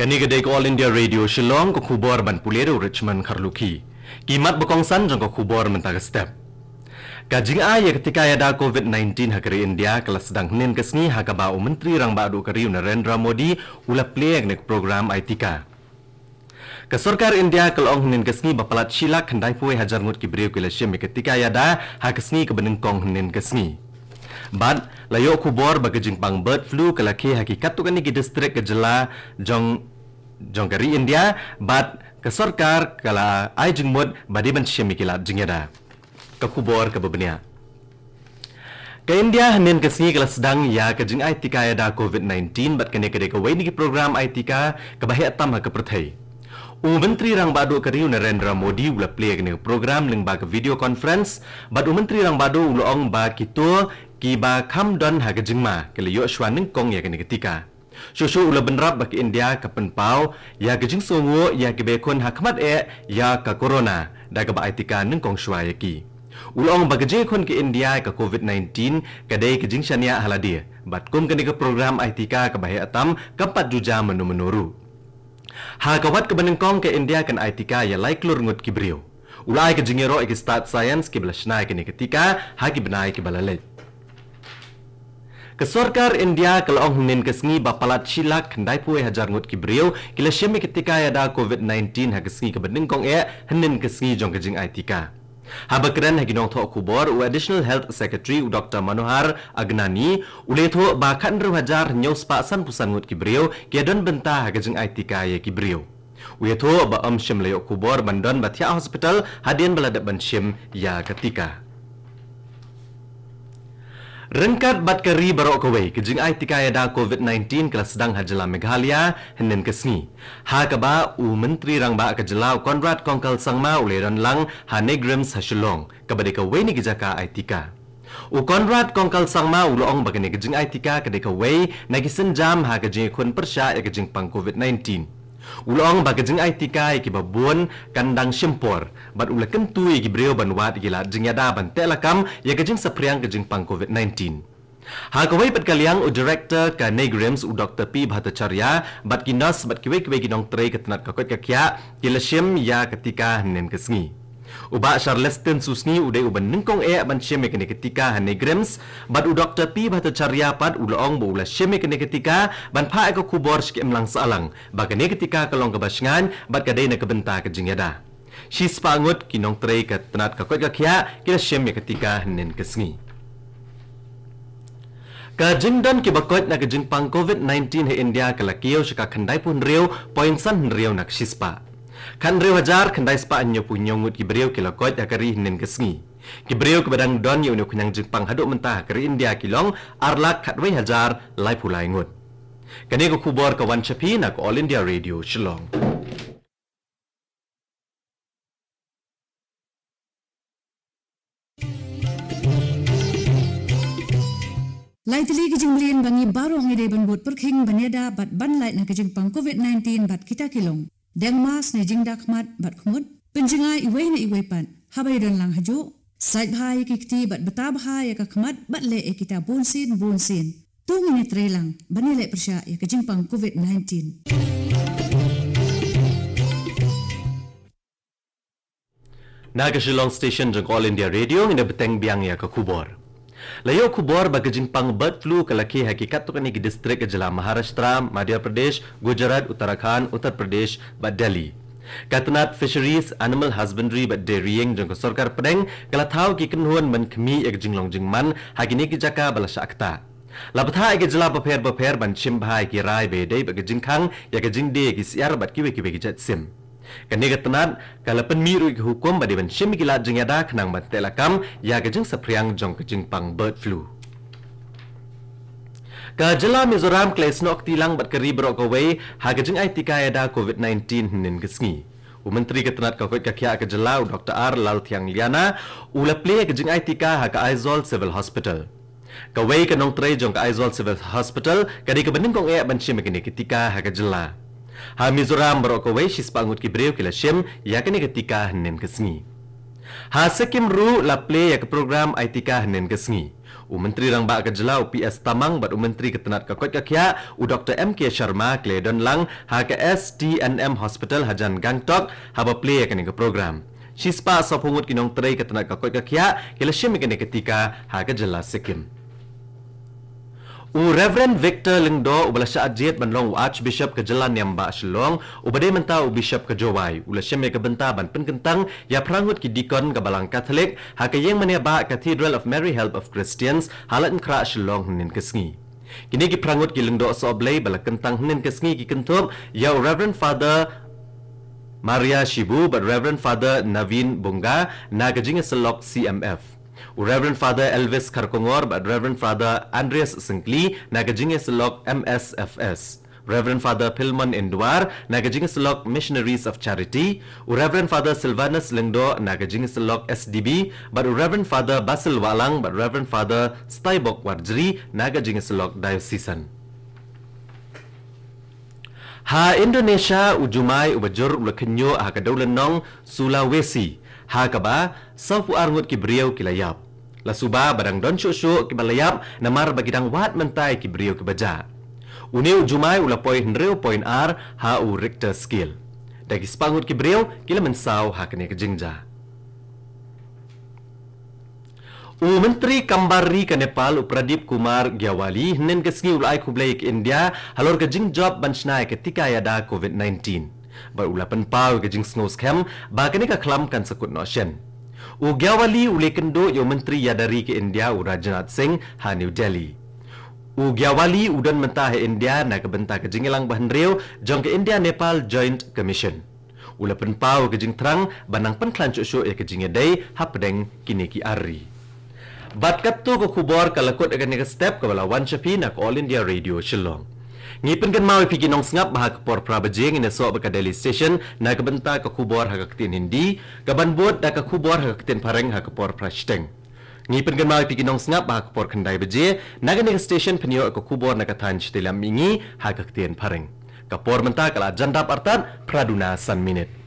Kani kedai All India Radio Shillong ko kubor ban pulero Richmond Kharluki. Kimat bekong san jong ko kubor mentag step. Kajing ya ketika ada COVID-19 hakari India kelas sedang nen kesni hakaba menteri rang badu kari Narendra Modi ula play nek program ITK. Kesorkar India kelong nen kesni bapalat silak hendai puai hajar ngut kibriu kila syem ketika ada hakesni kebeneng kong nen kesni. Bad layo kubor bagi pang bird flu kelaki hakikat tu kani ki distrik kejela jong jong kari India bad kesorkar kala ai jingmut badi ban syem kilat jingeda ke kubur ke bebenia. Ke India hanin ke sini kelas sedang ya ke jeng IT ka ada COVID-19 bat kene kede ke wei ni program IT ka ke bahi atam ke perthai. U Menteri Rang Badu ke Riu Narendra Modi ula play program ling ba ke video conference bat U Menteri Rang Badu ula ong ba kitu ki ba kam don ha ke jeng ma ke liyo shwan ning kong ya kene ketika. Shushu ula benrap bagi India ke penpau ya ke jeng sungu ya ke bekon hakmat e ya ke corona da ke ba IT ka ning kong shwa ya ki. Ulong bagaje kon ke India ke COVID-19 kadai ke jing shania haladi. Bat kum kani ke program ITK ke bahe atam kapat juja menu menuru. Ha kawat ke benengkong ke India kan ITK ya like lur ngut kibriu. Ulai ke jingero ke start science ke belasnai ke ni ketika ha ki benai ke balalet. Kesorkar India kalau orang nen bapalat silak hendai puai hajar ngut kibriu kila syemi ketika ada COVID-19 ha kesengi ke benengkong e henen kesengi jong kejing ITK. Habakran hagi nong thok kubor u additional health secretary u Dr Manohar Agnani. Ule tho ba ru hajar nyau spa san pusan ngut kibriu ke don benta hagajing IT ka ye ye tho ba am shim le kubor bandon bathia hospital hadien balada ban ya ketika Rengkat bat kari barok kawai ke jing ai tikai ada COVID-19 kelas sedang hajala Meghalaya henen kesni. Ha kaba u menteri rang ba ke jelau Konrad Kongkal Sangma ule ran lang ha negrem sa shulong kabade kawai ni gejaka ai tika. U Konrad Kongkal Sangma u loong bagane ke jing ai tika kade kawai nagi senjam ha ke jing kun persya ya ke jing pang COVID-19. Ulong bagajeng ai tikai ki babun kandang simpor bat ula kentu ki breo banwat gila jengyada ban telakam ya gajeng sapriang gajeng pang covid-19 Ha kawai pat kaliang u director ka Negrims u Dr. P Bhattacharya bat kinas bat kiwe kiwe ginong trei ketenat kakot kakya kilashim ya ketika nen kesngi. Uba Charleston Susni udai uban nengkong e ban sheme kene ketika hane Grims bad u Dr. P Bhattacharya pad u loong bo ula sheme kene ketika ban pa eko kubor shki emlang salang ba kene ketika kalong kabasngan bad kadai na kebenta ke jingyada. Shi spangut kinong trei ke tenat ka kot kakya kira sheme ketika hane kesngi. Ka jingdan ki bakot na ka jingpang COVID-19 he India ka lakiyo shika khandai pun riyo poinsan riyo nak shispa. Kan riu hajar kendai spa anyo punyo ngut ki beriu ki lokot ya kari hinen kesngi. Ki beriu ke badang don yo kunyang jepang haduk mentah kari India kilong arlak katwai hajar lai pulai ngut. Kani ko kubor ka wan chapi na ko All India Radio Shillong. Lai tili kijing mlin bangi baru ngi de ban bot perking baneda bat ban lai na kijing pang COVID-19 bat kita kilong. Deng mas ni jing dak mat bat khmut penjinga iwe na iwe pan habai don lang haju sait bhai ki kti bat bata bhai ka khmat bat le e kita bon sin bon sin tung ni trelang bani le persya ya kijing pang covid 19 Naga Shillong Station jeng All India Radio ina beteng biang ya ke kubor. Layo kubor bagi jimpang bird flu ke laki hakikat tu kani di distrik Jela Maharashtra, Madhya Pradesh, Gujarat, Uttarakhand, Uttar Pradesh, bat Delhi. Katanat Fisheries, Animal Husbandry bat Dairying jeng kesorkar pedeng kala tahu ki kenhuan men kemi ek jinglong jingman hakini ki jaka bala syakta. Lapatha ek jela beper beper ban chimbhai ki rai bedai bagi jingkang ya ke jingde ki siar bat kiwe kiwe ki jet sim. Kani ketenat kalau penmiru ke hukum badi ban shim gila jeng yada kenang ban telakam ya ke jeng sepriang jong ke pang bird flu. Ka jela Mizoram kles nok tilang bat keri berok kawai ha ke jeng tika yada COVID-19 nin kesngi. U menteri ketenat ka kakya ke u Dr. R. Lal Thiang Liana u la play ke jeng tika ha ke Aizol Civil Hospital. Kawai ke nong trei jong ke Aizol Civil Hospital kadi ke bening kong e ban shim ke ketika ha ke. Ha Mizoram berok kawai shis pangut ki breu kila shim ya kini ketika nen kesngi. Ha sekim ru la play ya ke program Aitika Hanen Kesngi. U Menteri Rang Ba Kejela UPS Tamang bat U Menteri Ketenat Kakot Kakya U Dr. MK Sharma Kledon Lang ha ke STNM Hospital Hajan Gangtok ha ba play ya ke program. Shispa sa pungut kinong tray Ketenat Kakot Kakya kila syem ketika ha ke jelas sekim. U Reverend Victor Lingdo u bala syaat jiet banlong u Archbishop ke jalan yang ba Shillong u badai menta u Bishop ke Jowai u syem ke benta ban penkentang ya perangut ki dikon ke balang Katolik ha ke yang Cathedral of Mary Help of Christians halat kra Shillong nin kesngi. Kini ki perangut ki Lingdo so oblay bala kentang nin kesngi ki kentup ya u Reverend Father Maria Shibu but Reverend Father Navin Bunga na kajing selok CMF. Reverend Father Elvis Karkongor but Reverend Father Andreas Singli nagajinge selok MSFS. Reverend Father Pilman Indwar nagajinge selok Missionaries of Charity. Reverend Father Silvanus Lingdo nagajinge selok SDB but Reverend Father Basil Walang but Reverend Father Stybok Warjri nagajinge selok Diocesan. Ha Indonesia ujumai ubajur ulakenyo ha kadaulan nong Sulawesi ha kaba safu arngut ki beriau ki layap. La suba badang don shu shu ki balayap namar bagidang wat mentai ki beriau ki baja Uniu jumai ula poi hendreu poin ar ha u Richter skill. Dagi spangut ki beriau ki la mensau ha kene ke jingja. U Menteri Kambari ke Nepal U Pradip Kumar Gyawali nen ke ulai kublai ke India halor ke jing job bansnai ketika ada COVID-19 ba ulapan pau ke jing snow scam ba kene ka klam kan sekut no shen. U gyawali ule kendo yo menteri ya dari ke india u rajnath singh ha new delhi. U gyawali udan mentah india na ke benta ke jingilang bahan reo jong ke india nepal joint commission. Ulapan pau ke jing terang banang pen klan chu e ke jing dei hapdeng kini ki ari Bat katu ko kubor kalakot agan ni step ko wala one chapi nak all india radio shillong Ngi pengen mau pergi nong sengap bahak por prabajing ini so baka Daily Station na kebenta ke kubor hak ketin Hindi kaban buat da ke kubor hak ketin pareng hak por prashteng. Ngi pengen mau pergi nong sengap bahak por kendai beje na ke station penio ke kubor na katan citilam mingi hak ketin pareng. Kapor menta kala jandap artan praduna san minute.